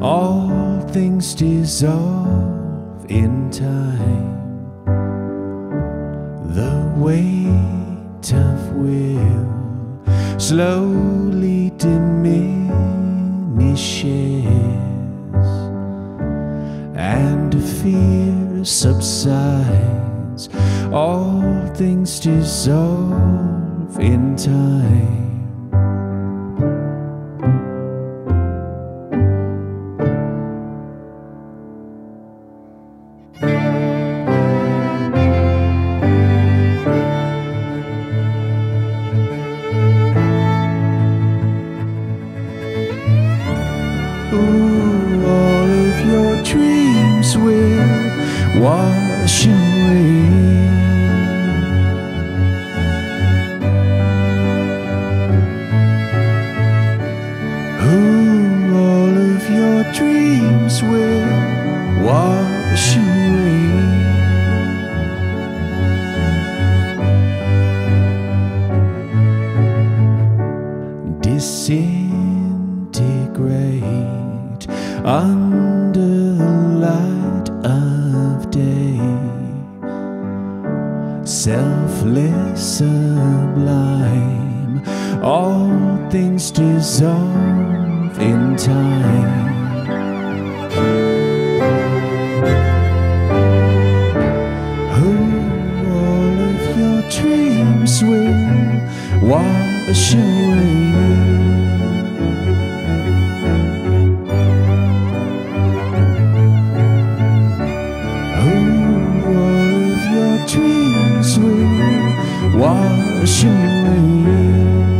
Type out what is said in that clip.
all things dissolve in time. The weight of will slowly diminishes, and fear subsides. All things dissolve in time. Wash away. Ooh, all of your dreams will wash away. disintegrate sublime, all things dissolve in time. Who all of your dreams will wash away. 我心里面